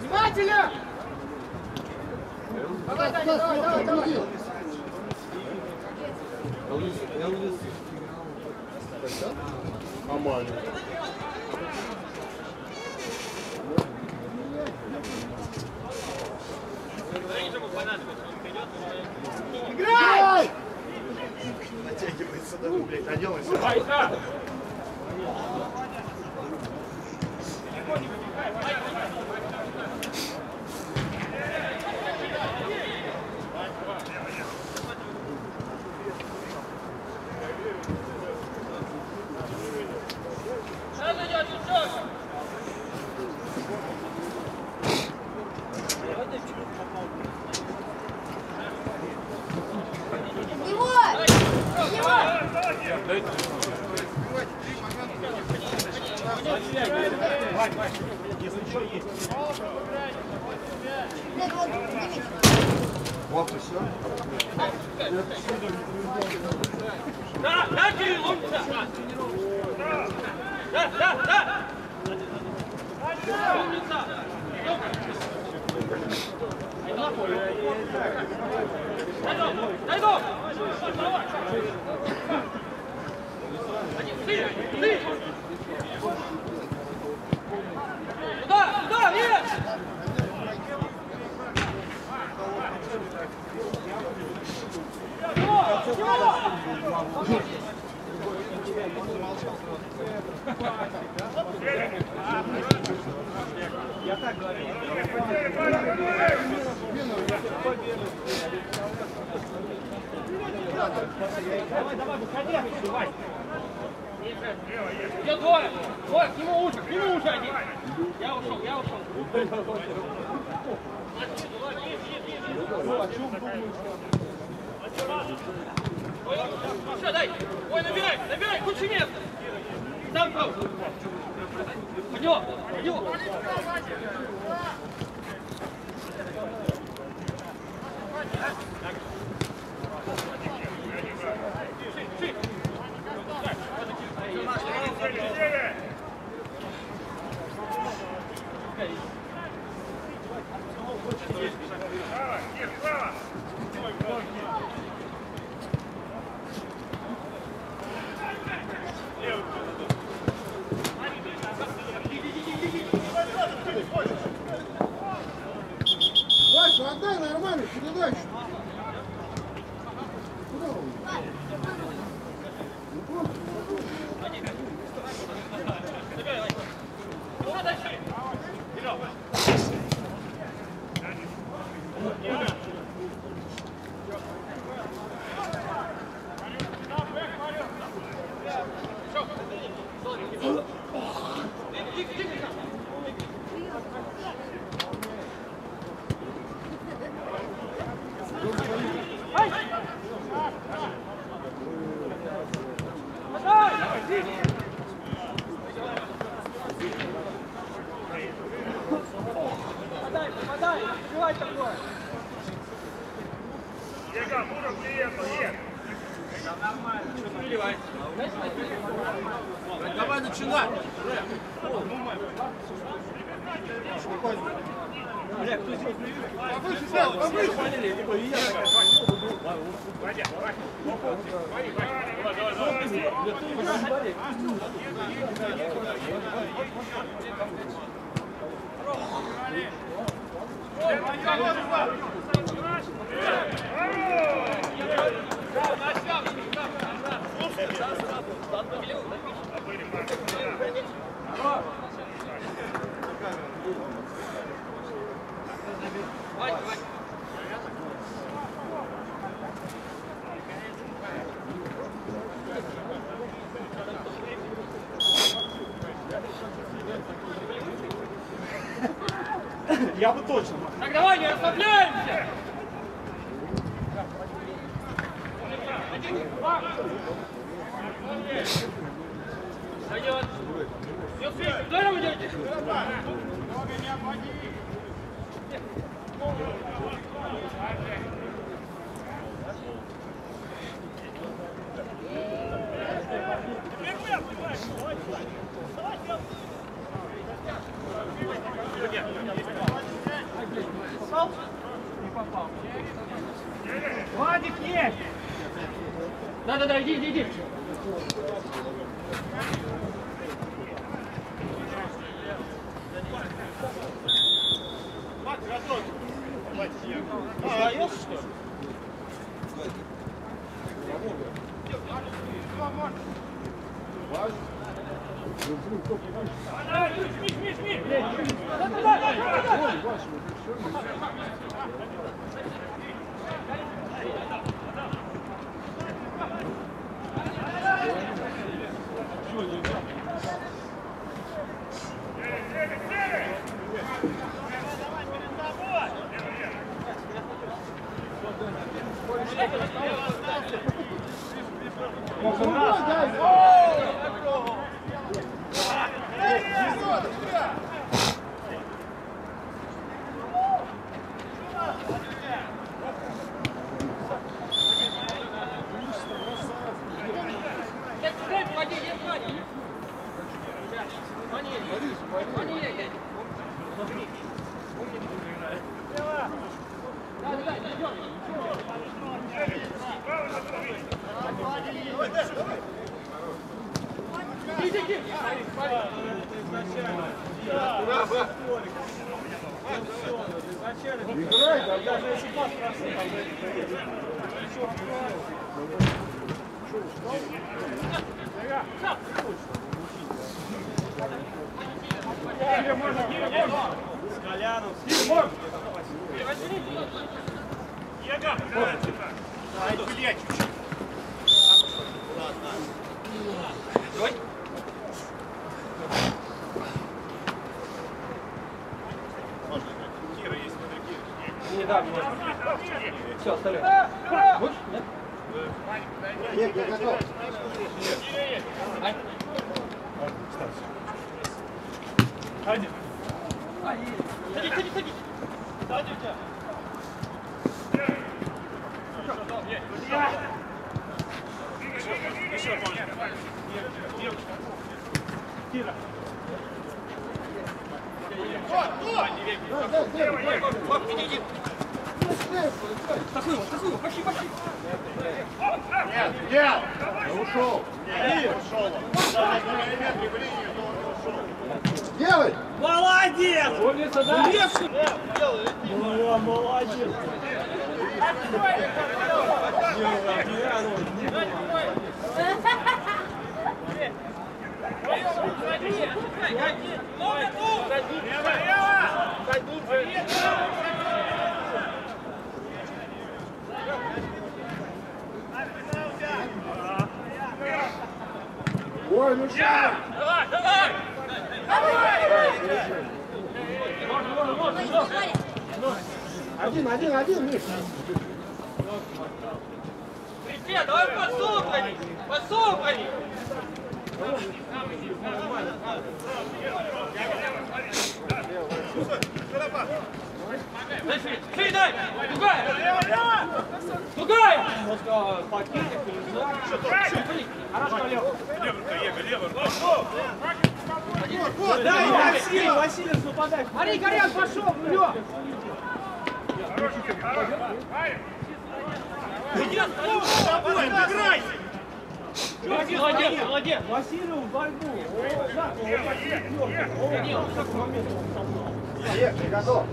Внимательно! Давай, давай, давай, давай! Нормально. Играй! Натягивается даже, блядь, оделась. Yeah. Идет двое! Двое, к нему уши, к нему уши один! Я ушел, я ушел! Все, дай! Ой, набирай, набирай, кучу места! Сам пал! Под него, под него! Вася, Повыше, Сэл, повыше. Я What? What? Дай, дай, входи, есть Ваня. Ваня есть. Ваня есть, дядя. Да, да, да, идем. Иди, иди. Играй, да, Не, да, можно. Все, оставляй. Будешь? Нет? Нет, я готов. Ань. Один. Садись, садись, садись. Кира. Да, да, да, да. Пап, иди, иди. Страхуй его, страхуй его, пошли, пошли. Нет, нет! Ушел. Нет, ушел он. Даже на миллиметре в линию, то он ушел. Делай. Молодец! Умница, да? Левший! Ну, молодец! Ой, ну что? Один, один, один, Миш. Ребят, давай посупай, посупай. Дальше, шире дай, другая. Другая. Хорошо, Лев. Дай, Василий, Василий, нападай. Смотри, Горян пошел, Лёв. Молодец, молодец. Василию в борьбу. О, так четвёртый. О, в какой момент он со мной. Нет, я готов.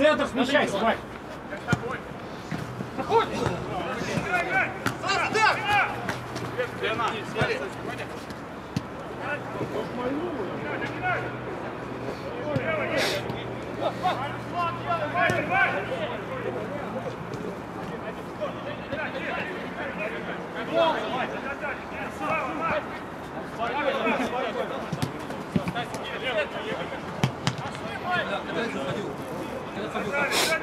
Центр смещай, Савай. Проходишь. Давай, давай. Right, right.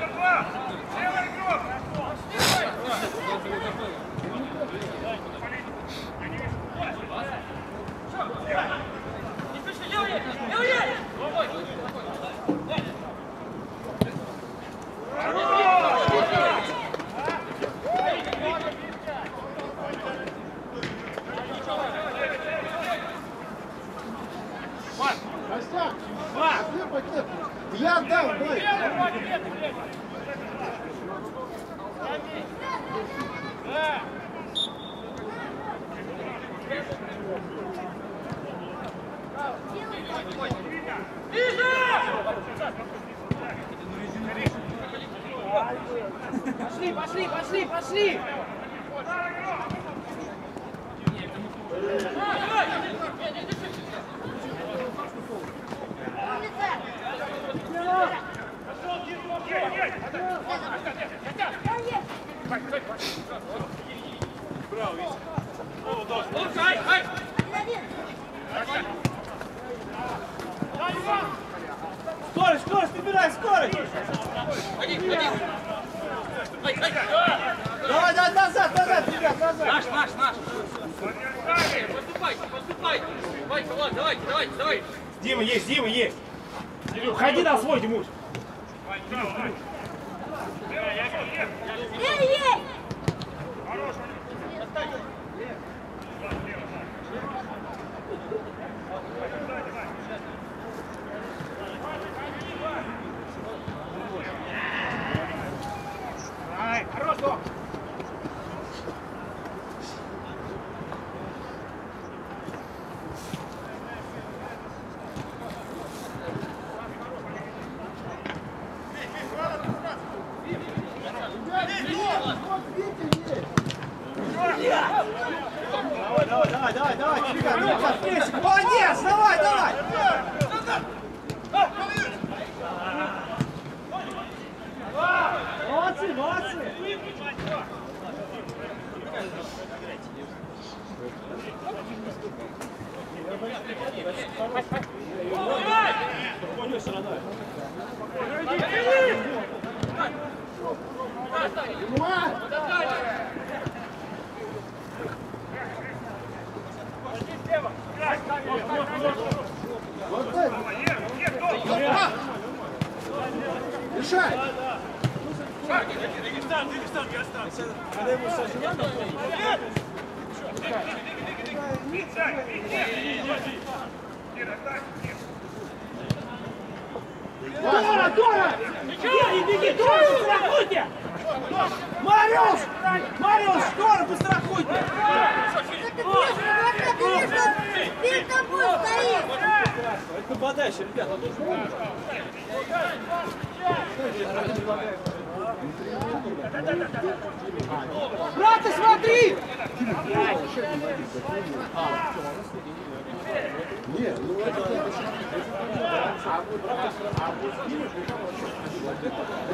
Гори!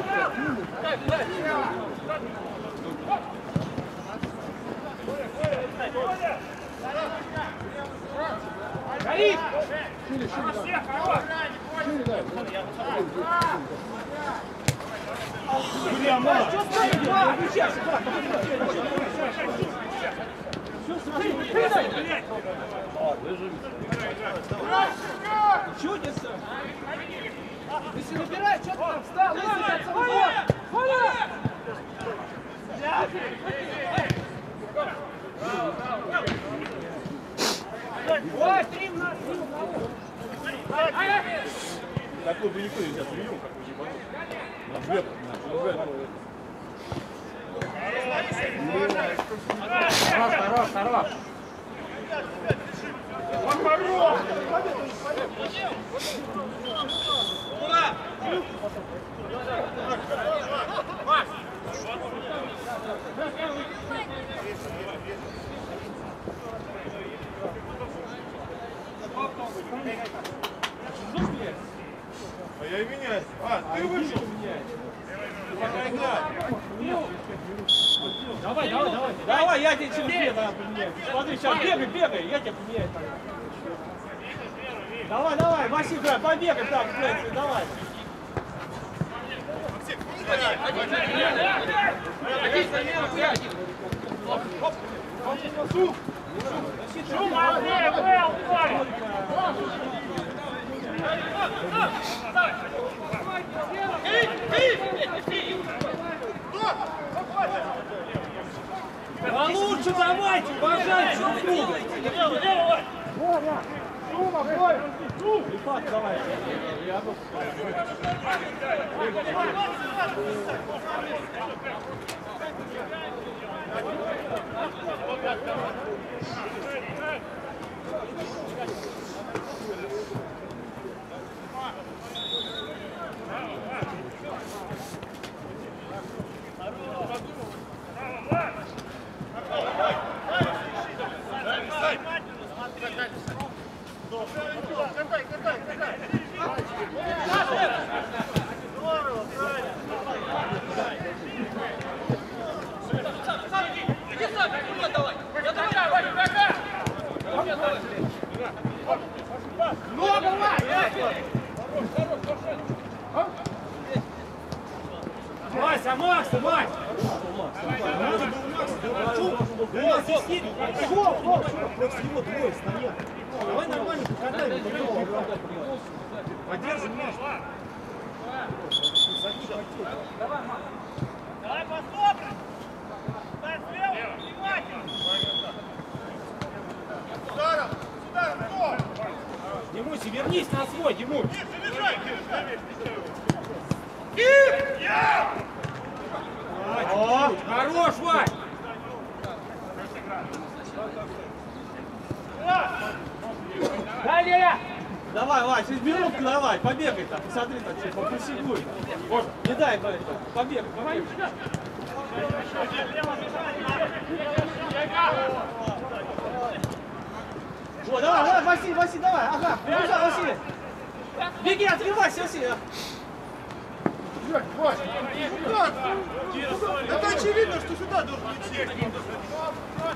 Если набираешь, что ты там встал? Если Коля! Коля! Ой, три в нас! Такой бы никто нельзя прием, как у ебанов. На вверх, на вверх. Хорош, хорош, хорош. А я и меняюсь. А, ты вышел. Играть. Давай, давай, давай. Давай, я тебе через две надо поменять. Смотри, сейчас бегай, бегай, я тебя поменяю. Давай, давай, Максим, брат, побегай так, блядь, давай. Получше давайте, уважайте друг друга. Шума, бой! Припад давай. Иди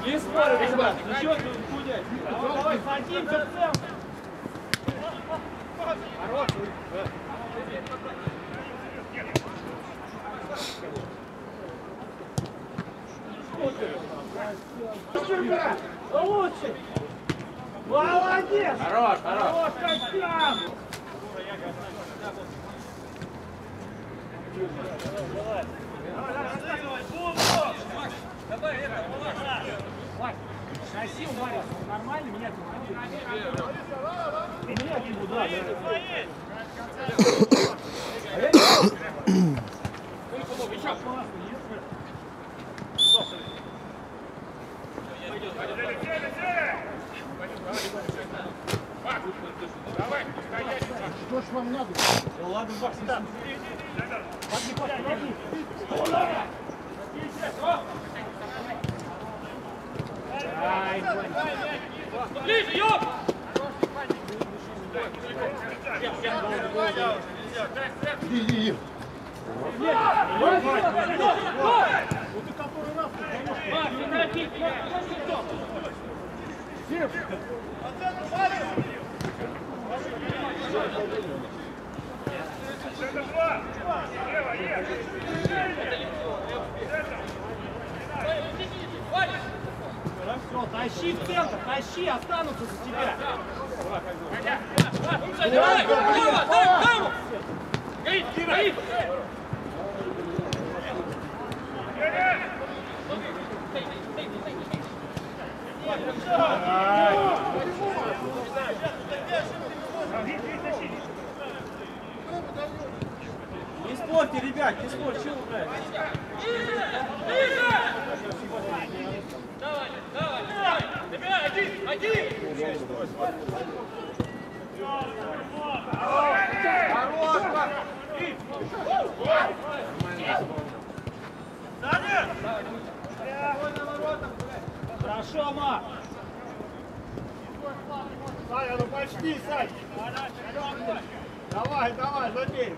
Не спорю, ребят, ничего тут худять. Давай, садимся в центр! Лучше! Молодец! Хорош, хорош. Хорош, Костян! Вась, красиво, Варя, нормально меня Меня не буду, да, да. Что ж вам надо? Ну ладно, Макс, да. Ближе, ёп! Иди, иди, иди. Все, тащи в центр, тащи, останутся за тебя. Давай, Дима, дай, дай ему! Горит, горит! Не спорьте, ребят, не спорьте, чего вы играете? Ближе! Давай, давай, давай! Набирай, один, один! Хорошо, Ма. Саня, ну почти, Сань. Давай, давай, забей.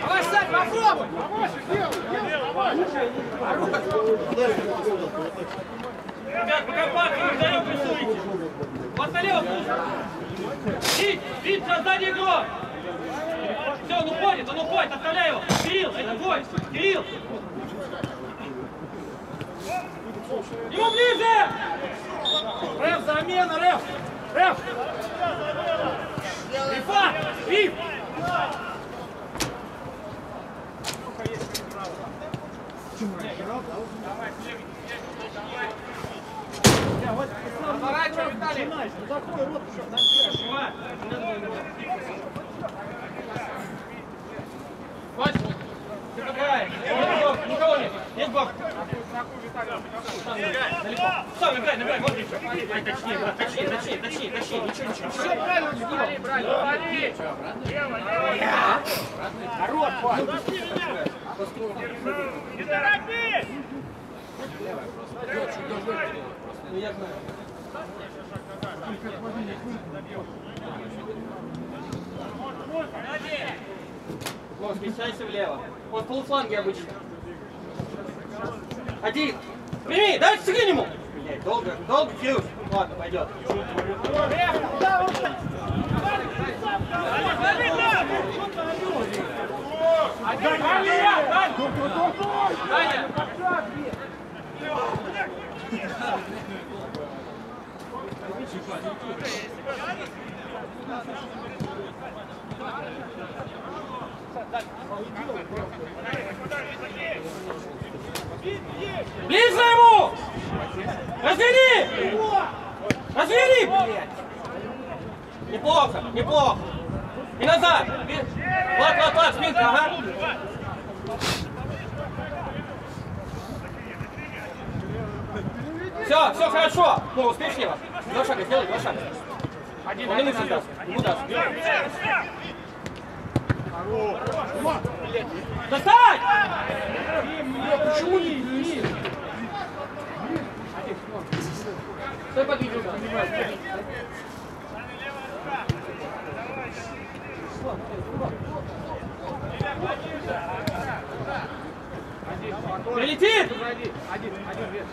Давай, Сань, попробуй. Ребят, пока пахнет, вдвоем прессуйте! Вот налево пусто! Вид, вид, сзади игрок! Все, он уходит, он уходит, оставляй его! Кирилл, это твой! Кирилл! Ему ближе! Рэф, замена, Рэф! Рэф! Рифа! Риф! Разворачивай, Виталий. Вась, ты какая? Никого, никого нет. Есть. Далеко. Сам играй, вот еще. Ай, точнее, брат, точнее, точнее, точнее, точнее. Ничего, ничего. Все правильно сделал. Ну, я знаю. Вов, смещайся влево. Он в полуфланге обычно. Один. Прими, дай скинь ему. Блядь, долго, долго, Кирюш. Ладно, пойдет. Даня! Ближе ему! Развери, блядь! Неплохо, неплохо. И назад. Влад, Влад, Влад, спинка, ага. Все, все хорошо. Ну, успешнее. Два шага, сделай, два шага. Один, Он один, даст. Ему даст. Достать! Почему не Стой подвигай. Прилетит! Один, один, один, вес.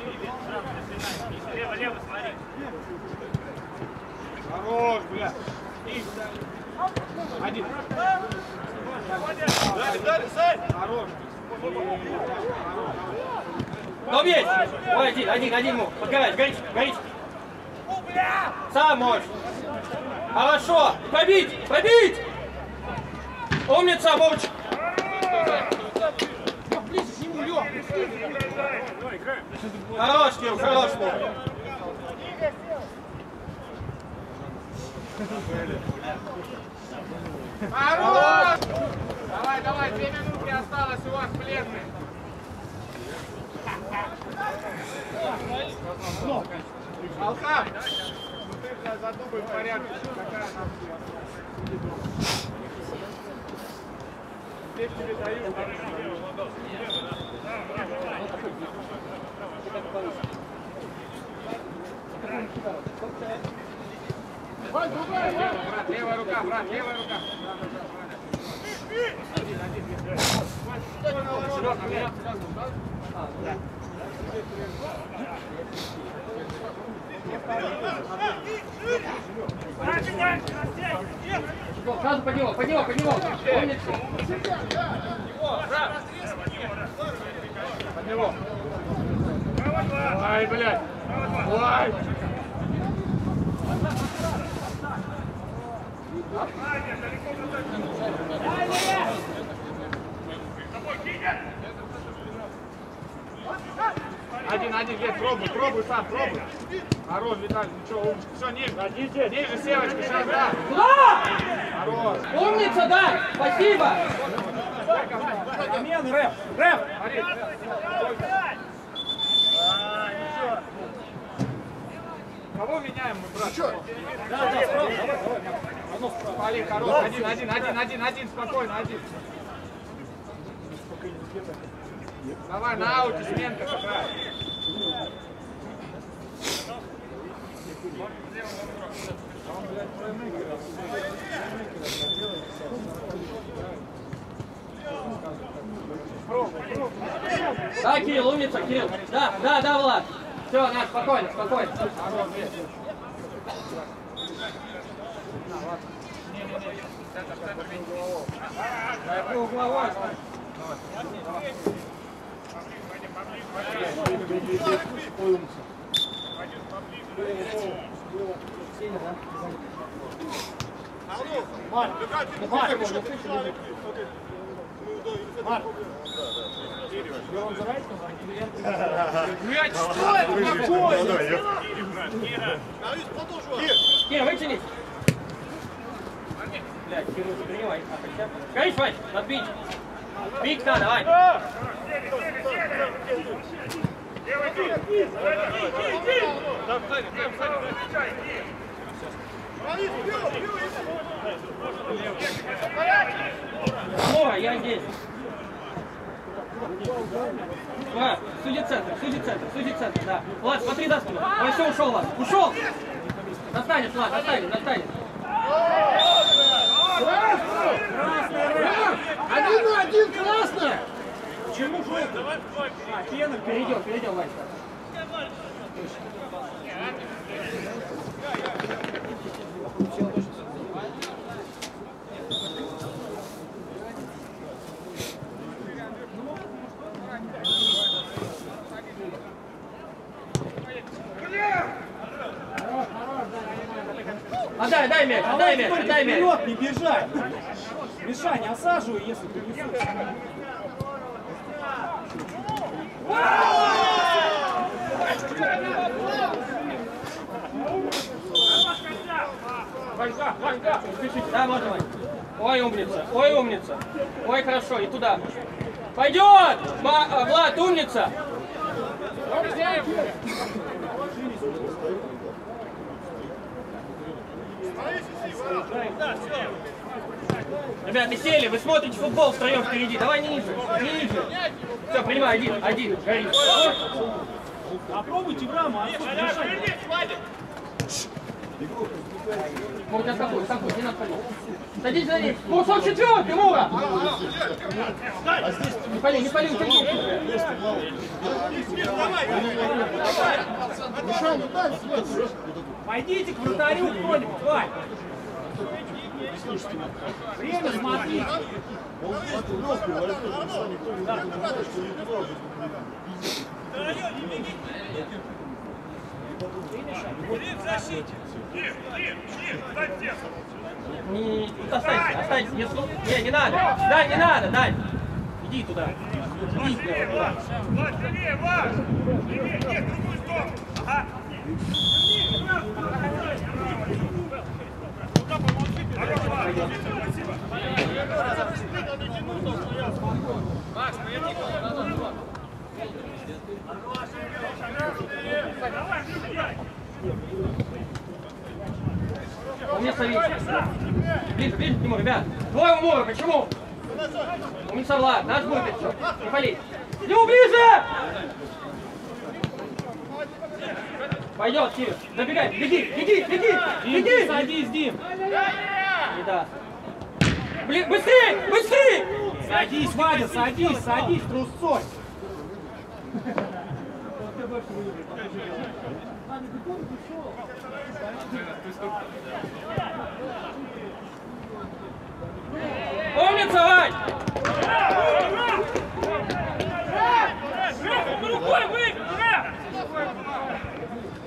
Хорош, бля. Один. Дом есть! Ой, один, один, один ему. Подгорать, горите, горите. Сам можешь. Хорошо. Пробить, пробить! Умница, Вовчик. Хорош, Кирилл, хорош. Вов. Хорош! Давай, давай, две минутки осталось у вас, пленные. Алка! Ну ты бля, задумай в порядке, какая она Здесь тебе даю. Брат, левая рука, брат, левая рука. Сразу под него, под него, под него. Умница. Под него. Ай, блядь. Ай. Один, один, есть, пробуй, пробуй сам, пробуй. Хорош, Виталий, что, умничка. Все, ниже. Ниже, Севочка, сейчас, да. Куда? Хорош. Умница, да. Спасибо. Замены, рэп, рэп. Кого меняем мы, брат? Что? Полин, хорош, один, один, один, один, один, спокойно, один. Давай, на ауте, сменка какая. Да, Кирилл, умница, Кирилл. Да, да, да, Влад. Все, на, спокойно, спокойно. Да, ты угловой. Ой, умница. Марк, Марк, Марк. Я вам заранее Мяч! Что это такое? Кира, вытянись! Блядь, не принимай. Горишь, Вань, отбить! Бить надо, Вань! Мора, я здесь. А, суди центр, суди центр, суди центр, да. Влад, смотри спину. Ой, все, ушел, Влад. Ушел! Достанешь, Влад, достанешь, достанешь. Один на один, красная! Почему желтый? А, пена Перейдем, перейдем, Вань. Отдай, дай мяч, отдай мяч, отдай мяч. вперед, не бежать. Миша, не осаживай, если принесут. Ванька, Ванька, Да, можно, Вань. Ой, умница, ой, умница. Ой, хорошо, и туда. Пойдет! Ма- а, Влад, умница! Ребята, сели, вы смотрите футбол втроем впереди. Давай ниже, ниже. Все, принимай, один, один, гори. Попробуйте в раму, бежать. Мура, тебя скакуй, скакуй, не надо палить. Садись за ним. Ну, 44 Мура! Не пали, не пали, уходи. Ну. Пойдите к вратарю кто-нибудь, Вань. Время смотрите. Он здесь легкий возьмет, Мишань, никто не знать, что не туда будет. Не, тут останься, останься. Не, не, не надо. Дай, не надо, дай. Иди туда. Иди туда. У меня совет. Ближе, ближе к нему, ребят. Двое у Мура, почему? Умница, Влад, наш будет это все. Не пали. К нему ближе! Пойдет, Кирилл. Забегай, беги, беги, беги, беги! садись, Дим. Не даст. Блин, быстрей, быстрей! Садись, Вадя, садись, садись, трусцой. Умница, Вань!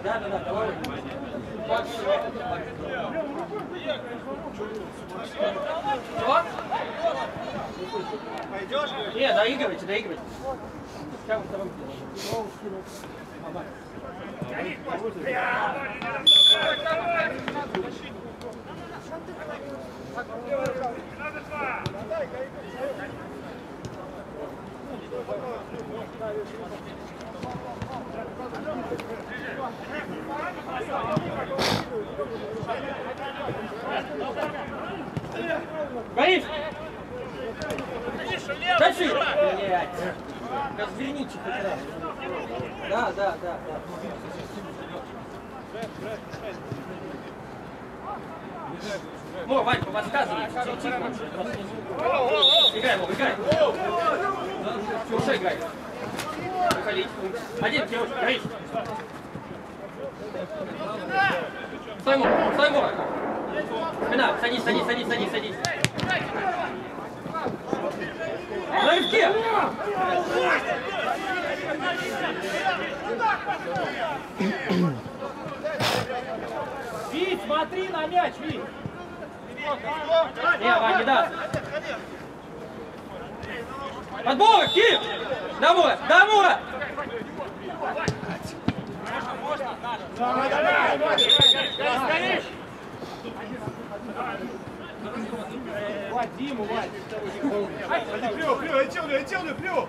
Да, да, да, давай. Что? Пойдешь? Не, доигрывайте, доигрывайте. Сейчас мы вторым Борис! Дальше! Блядь. Разверните хоть раз. Да, да, да, да. Мо, Вань, подсказывай. Играй, Мо, играй. Слушай, играй. Выходить. Один, девушка, Мо, стой, Мо. Спина, садись, садись, садись, садись, садись. На рывке! Вить, смотри на мяч, Вить. Не, Вань, не даст. Подбор, Киев! Домой, домой! Вадь, Диму, Вадь. Плю, плю, я тяну, плю.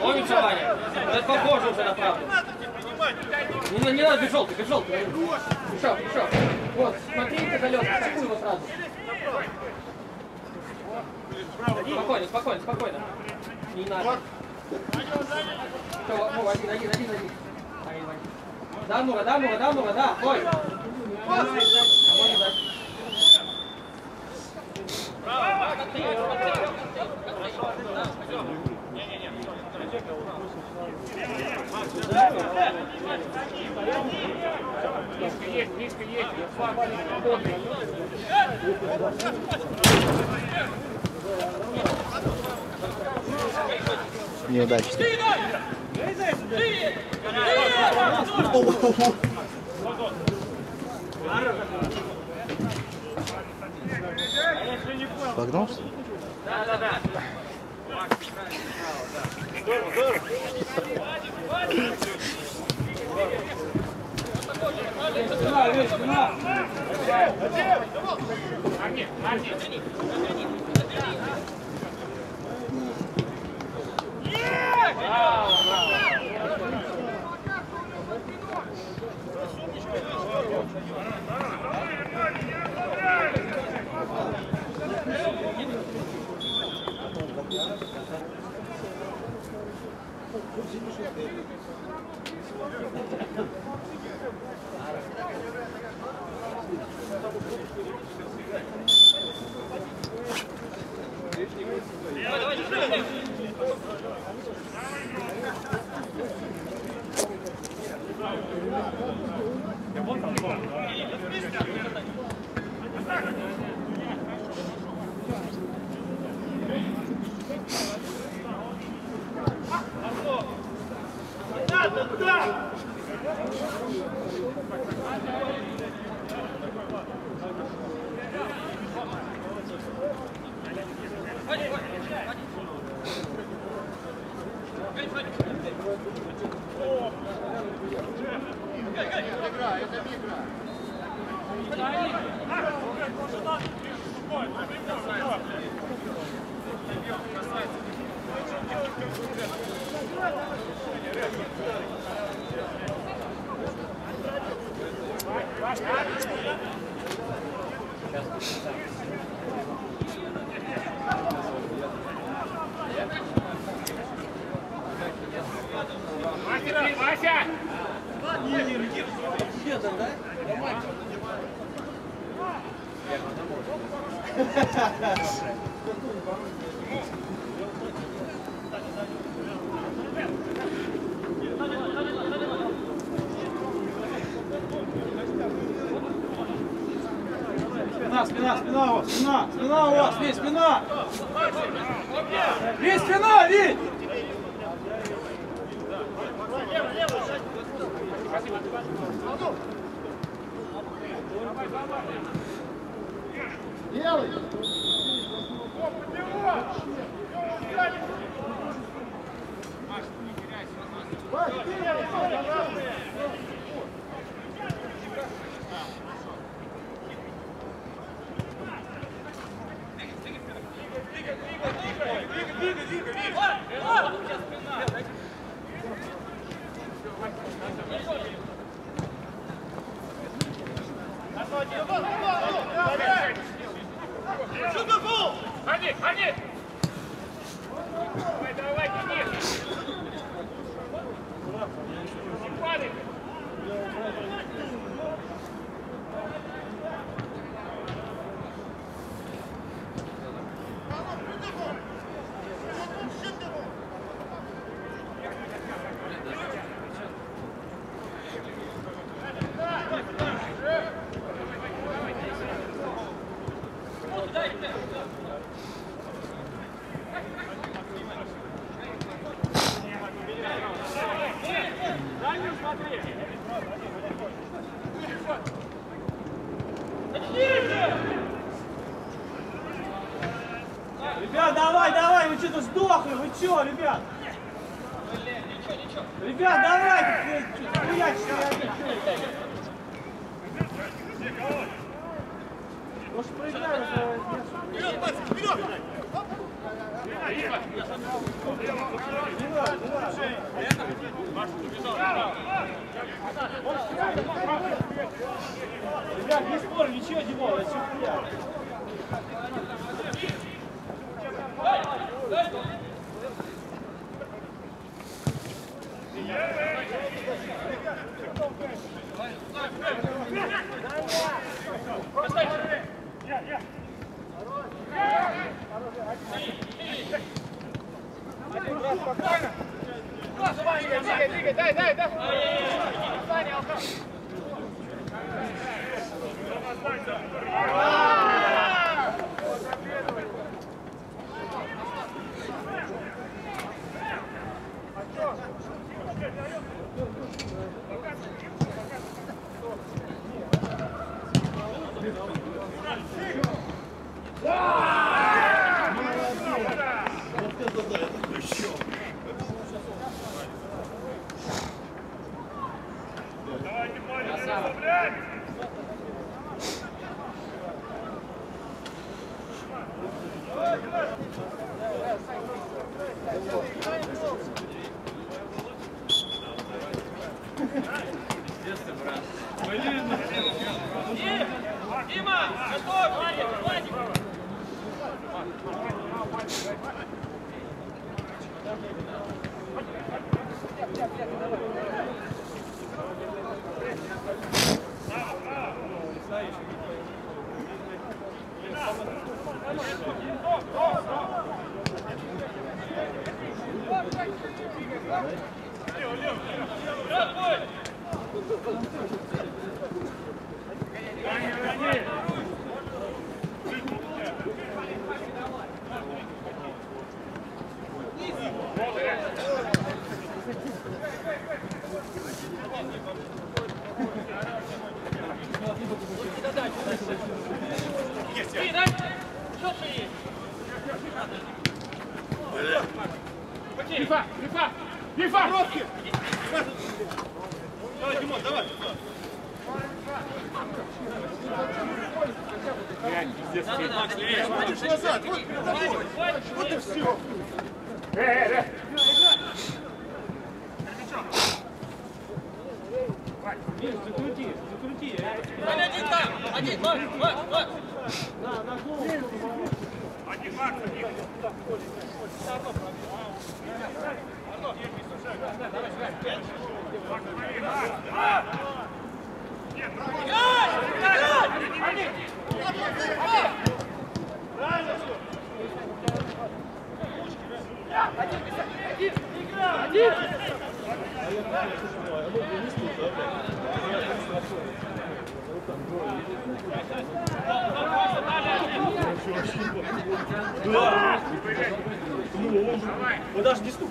Умница, Ваня. Это похоже уже на правду. Не, не, не надо без желтый, без желтый. Еще, еще. Вот, смотри, Козалев, атакуй его сразу. Спокойно, спокойно, спокойно. Не надо. Все, ну, один, один, один, один. Да, Мура, да, Мура, да, Мура, да, ой. А можно дать. Неудачно. Погнался? Спина, Вить, спина. Спина, Давай, давай, Right side. Один, Макс, Макс, Макс! Да, на голову. Один, Макс, один. Один! Один! Один! Да! Ну, он же... Подожди, стук.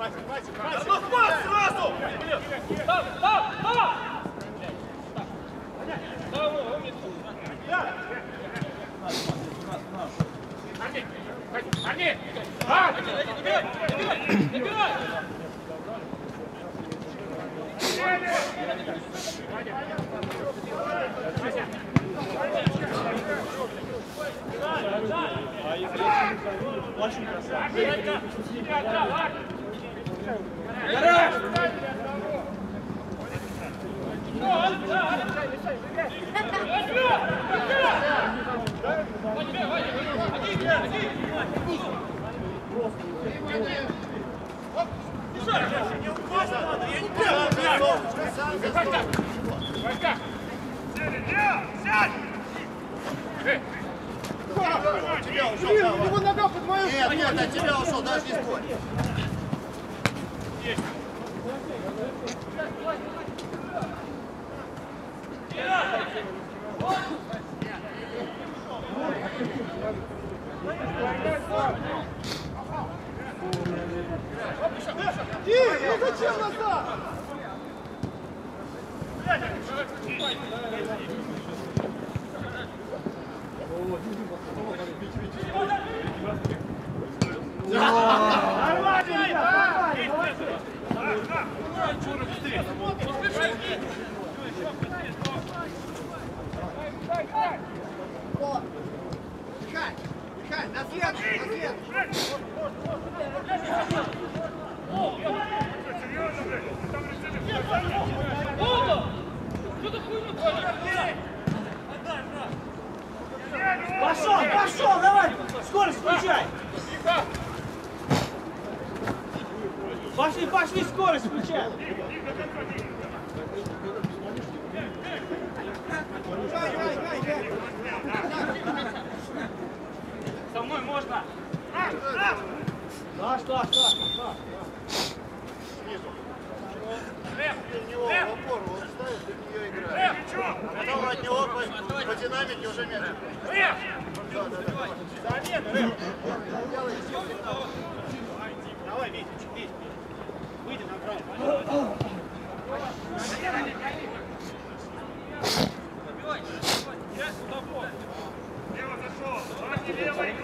Плачу красавчик. Нет, нет, от тебя ушел, даже не спорь. Дим, ну зачем назад? Пошел, пошел, давай! Скорость включай! Пошли, пошли, скорость включай! Давай, давай, давай! Со мной можно. Саш, Саш, Саш, Саш. Снизу. Рэп, не него в опору, он ставит и нее играет. А потом от него по, по динамике уже мяч. Рэп! Да, да, да. Замена, Рэп! Делай, Давай, Витя, Витя. Выйди на правду. Забивай! Забивай! Я с тобой! Давай,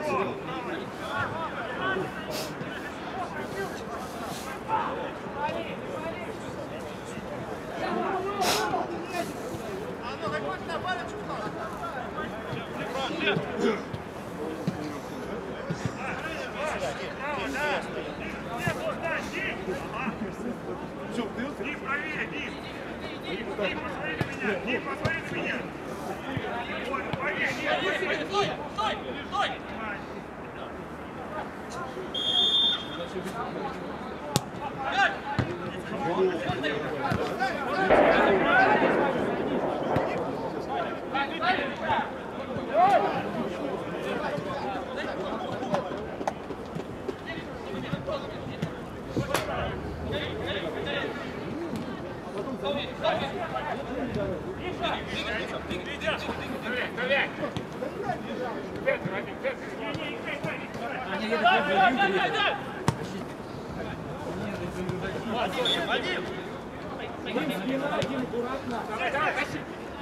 Один спина, один аккуратно.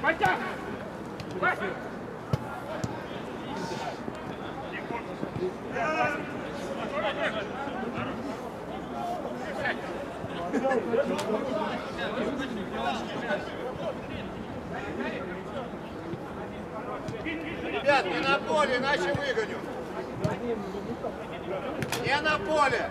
Батя! Батя! Ребят, не на поле, иначе выгоню. Не на поле!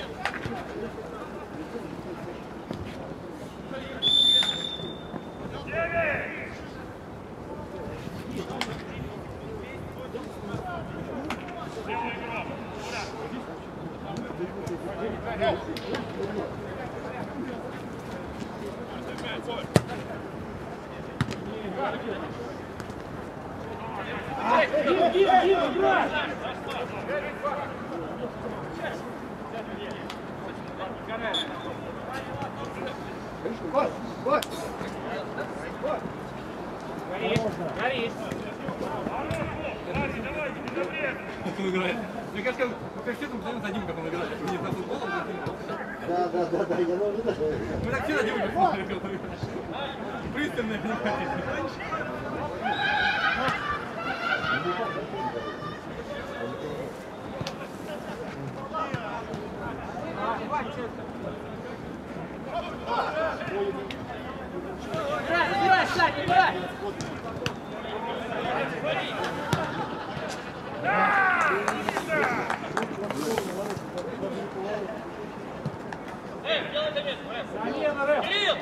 Кирилл!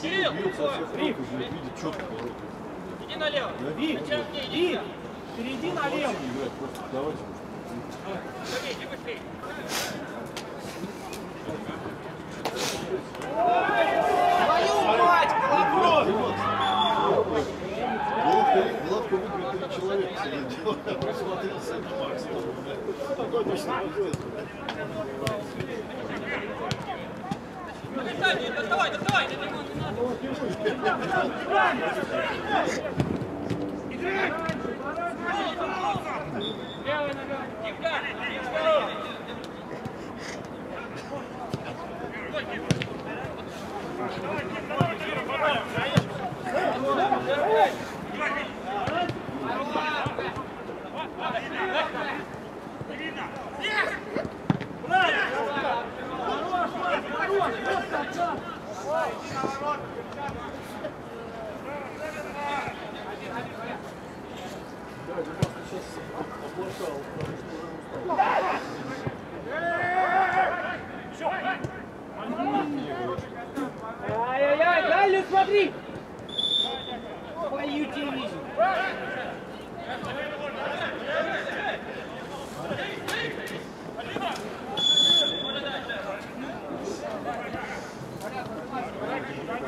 Кирилл! видит четко ворота. Иди налево. Дави. Иди. Впереди налево. Просто давайте. Дави, иди быстрее. Твою мать, Колобров! Головку выиграл человек сегодня. Посмотрел сам Макс. Такой точно выиграет. Не доставай, доставай. Не надо, не надо. Левая нога. Димка, Димка. Ай-яй-яй, дальше смотри! Твою дивизию! Устал, Дима? Сейчас будет, давай еще поиграем. Давай, давай, давай. Давай, конечно.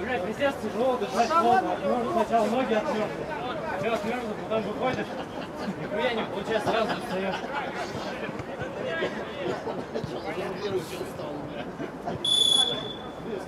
Блядь, пиздец тяжело дышать плотно. Отмёрз сначала ноги отмёрзли. Все отмёрзло, потом выходишь. Нихуя не получается, сразу встаешь.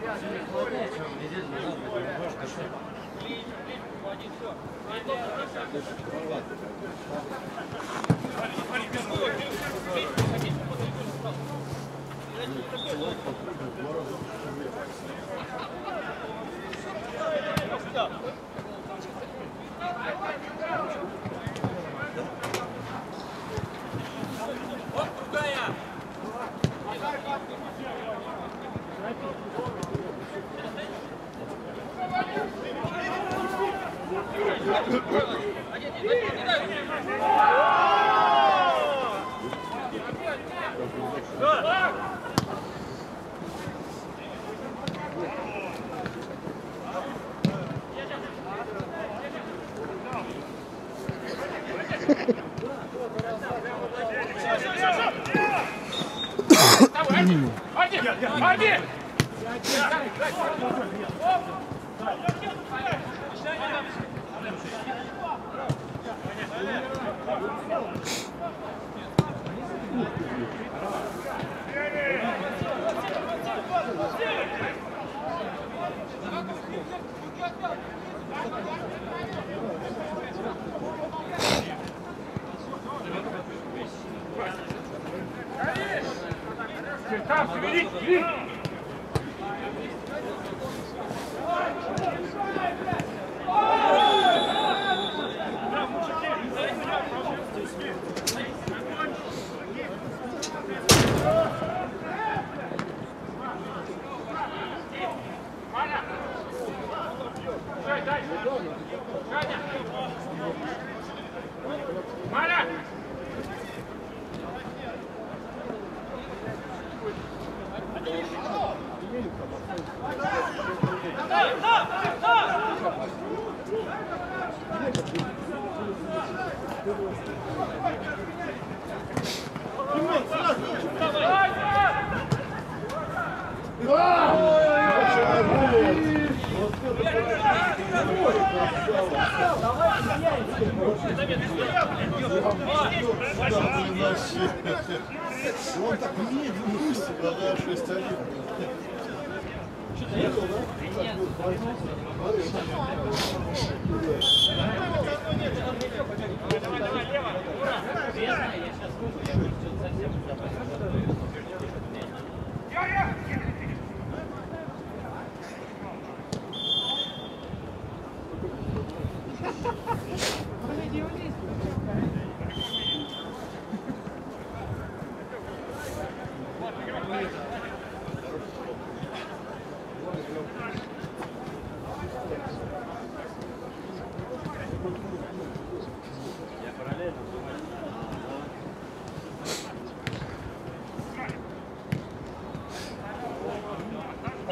Вот Он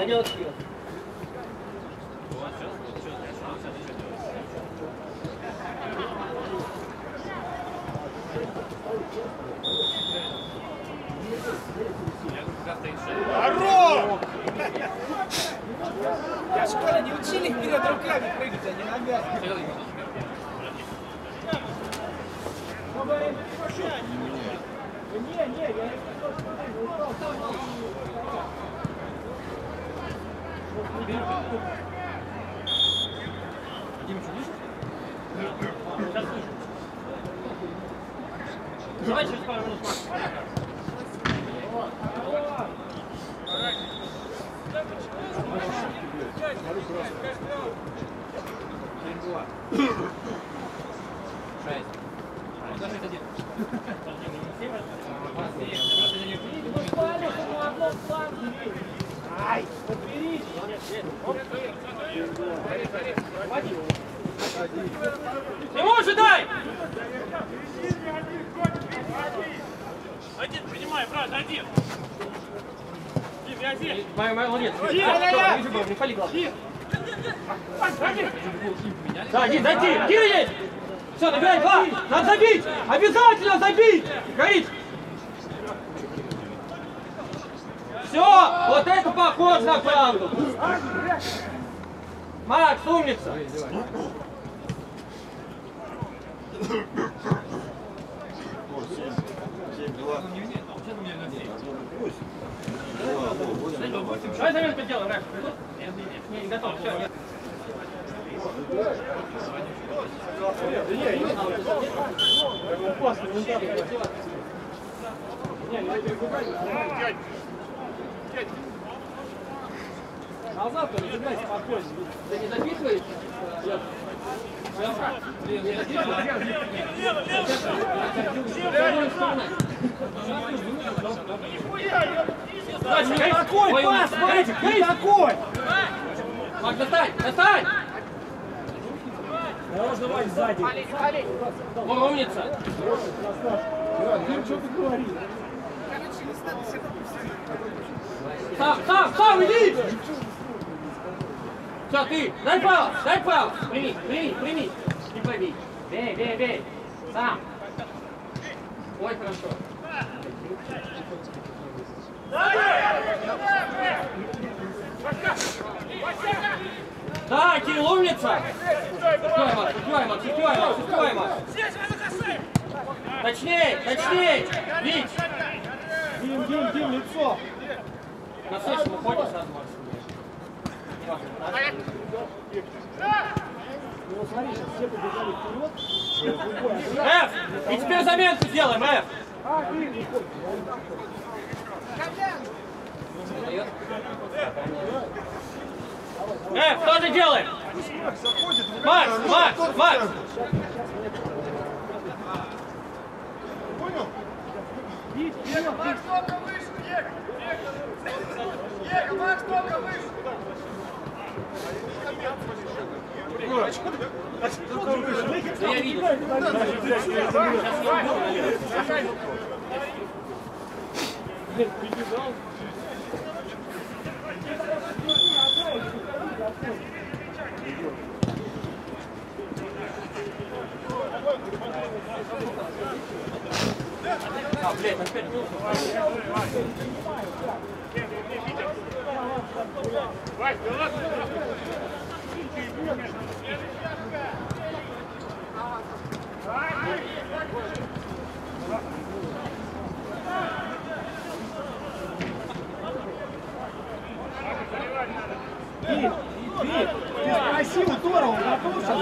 Пойдет вперед. Здорово! Я в школе не учили вперед руками прыгать, а не ногами. Не, не, я не Давай через пару минут. Макс. Ему же дай! Один, принимай, брат, один. Дим, я здесь. Моя, моя, молодец. Вижу, был, не пали глаз. Да, один, зайди, Кира есть! Все, набирай два! Надо забить! Обязательно забить! Горит! Все! Вот это похоже на правду! Макс, Давай заменку сделаем, Рэш. Не, не готов, все. Назад разыграй спокойно. Ты не записываешь? Такой пас, мальчик, не такой! Макс, достань, достань! Осторожно, Вань, сзади. Умница! Ну, что ты говоришь? Сам, сам, сам, иди! Все, ты, дай пау, дай пау! Прими, прими, прими! Не побей! Бей, бей, бей! Сам! Ой, хорошо. Да, Кирилл, умница! Успевай, Макс, успевай, Макс, успевай, Макс, успевай, Макс! Точней, точней! Вить! Дим, Дим, Дим, лицо. На сочном уходим сразу, Макс. Ну, смотри, сейчас все побежали вперед. Эф! И теперь заменку сделаем, Эф! А, ты, не ходишь. Эф, что же делаем? Макс, Макс, Макс! Понял? Да я видел. А, блядь, опять ты спроси у Торова, готов сейчас?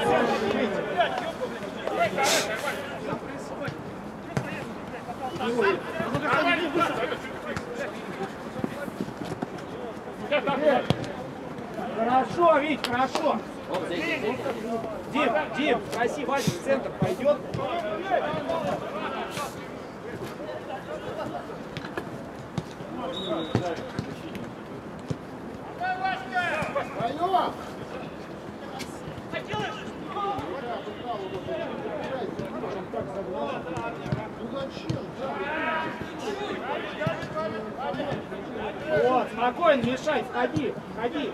Хорошо, Вить, хорошо. Дим, Дим, проси, Вадик в центр пойдет. Поем! Вот, спокойно, мешай, входи, входи.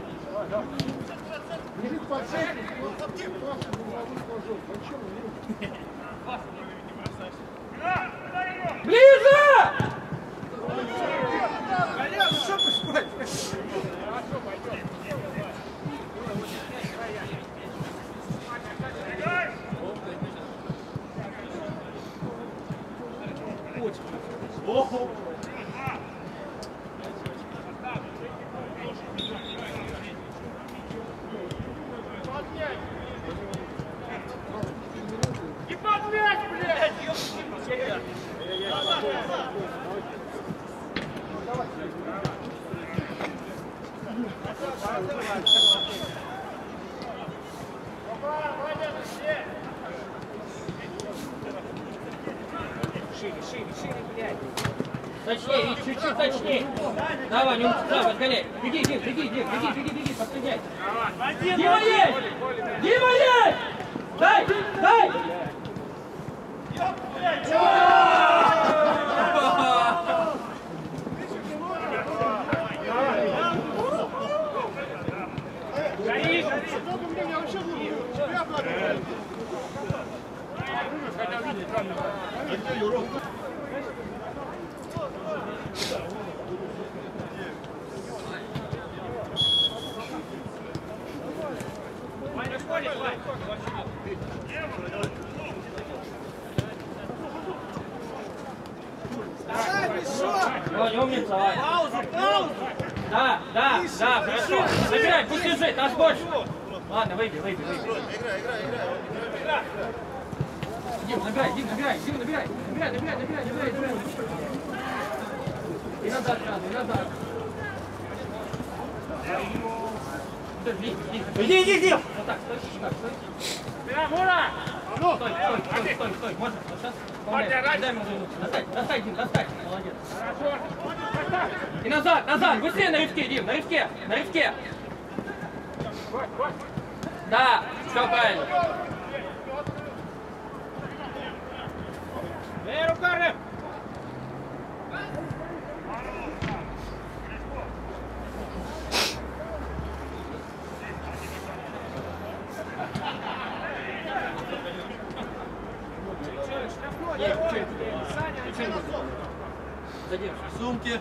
Лежит под Ближе! Конечно, что поспать? Хорошо, пойдем. Точнее, чуть-чуть точнее. Давай, не да, разгоняй. Беги, Дим, беги, Дим, беги, беги, беги, подсоединяй. Дима есть! Дима есть! Дай, дай! Вань, умница, Паузу, паузу! Да, да, да, хорошо. Забирай, пусть лежит, нас больше. Ладно, выйди, выйди, выйди. Играй, играй, играй. Дим, набирай, Дим, набирай, Дим, набирай. Набирай, набирай, набирай, набирай, набирай. И назад, сразу, и назад. Иди, иди, иди. Вот так, стой, так, стой. Стой, стой, стой, стой, стой. Можно, вот сейчас. Дай ему минуту. Достать, достать, Дим, достать. Молодец. И назад, назад, быстрее на рывке, Дим, на рывке, на рывке. Да, все правильно. Сумки.